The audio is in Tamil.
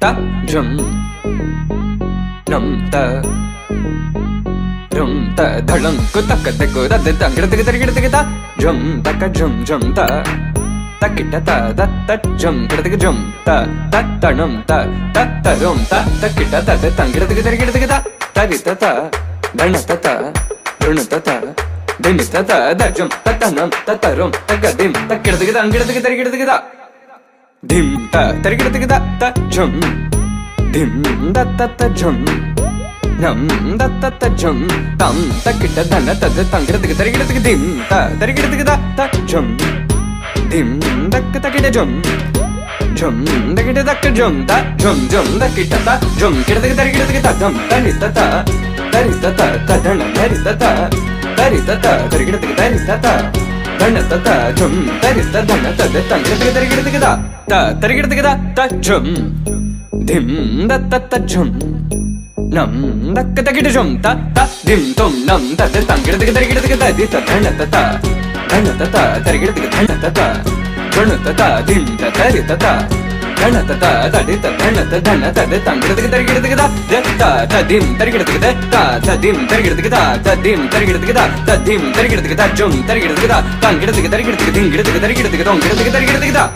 தஜம் நம் த ரம் த தளம் குத்தக்க தெக்கு தத்து தங்கிடத்துக்கு தருகிடத்துக்கு த ஜம் தக்க ஜம் ஜம் த தக்கிட்ட த தத்த ஜம் கிடத்துக்கு ஜம் த தத்தணம் த தத்தரும் த தக்கிட்ட தத்து தங்கிடத்துக்கு தருகிடத்துக்கு த தரித்த த தணத்த த ருணத்த த டென்னிஸ் தத தஜம் தத்தனம் தத்தரும் தக்கதிம் தக்கிடத்துக்குதா அங்கிடத்துக்கு தரிக்கிடத்துக்குதா திம் த தரிக்கிடத்துக்குதா தஜம் திம் தத்த தஜம் நம் தத்த தஜம் தம் தக்கிட்ட தன தது தங்கிறதுக்கு தரிக்கிடத்துக்கு திம் த தரிக்கிடத்துக்குதா தஜம் திம் தக்கு தக்கிட ஜம் ஜம் தக்கிட்ட தக்க ஜம் த ஜம் ஜம் தக்கிட்ட த ஜம் கிடத்துக்கு தரிக்கிடத்துக்கு தம் தனிஸ்தத தரிஸ்தத ததன தரிஸ்தத ತರಿ ತತ ತರಿಗಿಡ ತೆಗೆ ತರಿ ತತ ತಣ್ಣ ತತ ಜುಂ ತರಿ ತಣ್ಣ ತದೆ ತಂಗಿಡ ತೆಗೆ ತರಿಗಿಡ ತೆಗೆದ ತ ತರಿಗಿಡ ತೆಗೆದ ತ ಜುಂ ಧಿಂ ದತ್ತ ತ ಜುಂ ನಂ ದಕ್ಕ ತಗಿಡ ಜುಂ ತ ತ ಧಿಂ ತುಂ ನಂ ತದೆ ತಂಗಿಡ ತೆಗೆ ತರಿಗಿಡ ತೆಗೆ ತದಿ ತ ತಣ್ಣ ತತ ತಣ್ಣ ತತ ತರಿಗಿಡ ತೆಗೆ ತಣ್ಣ ತತ ಜುಣ ತತ ಧಿಂ ತ ತರಿ ತತ கணத்த த தடி த தணத்த தன தது தங்கிடத்துக்கு தருகிடத்துக்கு தா. த ததிம் தருகிடத்துக்கு த. த ததிம் தருகிடத்துக்கு தா. ததிம் தருகிடத்துக்கு தா. ததிம் தருகிடத்துக்கு தா. ஜும் தருகிடத்துக்கு தா. தங்கிடத்துக்கு தருகிடத்துக்கு திங்கிடத்துக்கு தருகிடத்துக்கு தொங்கிடத்துக்கு தருகிடத்துக்கு தா.